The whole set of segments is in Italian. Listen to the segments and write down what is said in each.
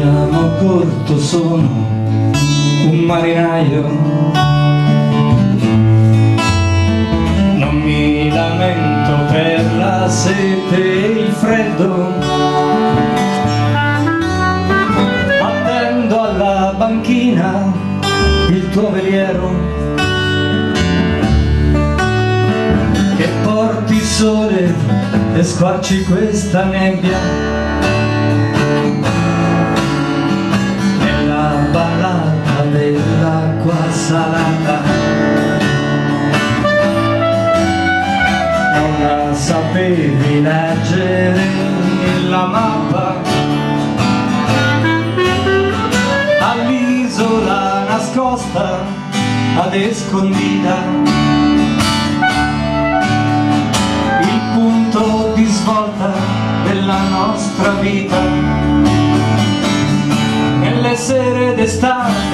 sono corto, sono un marinaio. Non mi lamento per la sete e il freddo. Attendo alla banchina il tuo veliero. Che porti sole e squarci questa nebbia sapevi leggere la mappa? All'isola nascosta ad escondita il punto di svolta della nostra vita. Le sere d'estate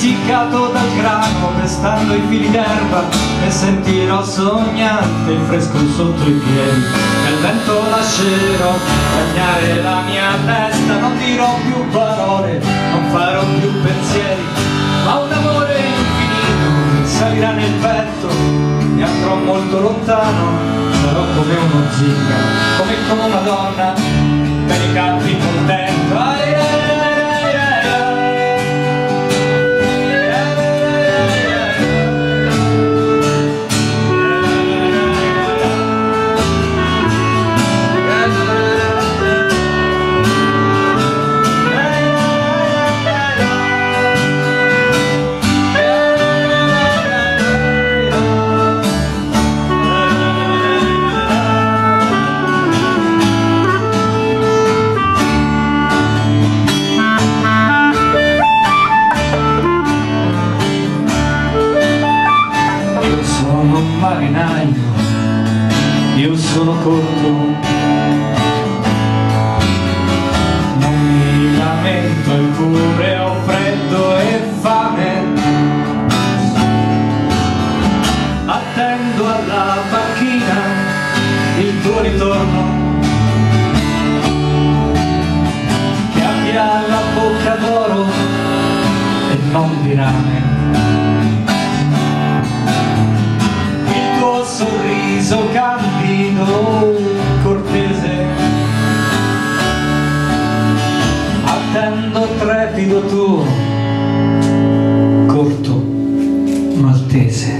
pizzicato dal grano pestando i fili d'erba e sentirò sognante il fresco sotto i piedi. Nel vento lascerò bagnare la mia testa non dirò più parole non farò più pensieri ma un amore infinito salirà nel petto e andrò molto lontano sarò come uno zingaro come come una donna per i campi contento marinaio, io sono corto, non mi lamento eppure ho freddo e fame, attendo alla panchina il tuo ritorno, che abbia la bocca d'oro e non di rame. Sorriso candido, cortese. Attendo trepido tuo, corto, maltese.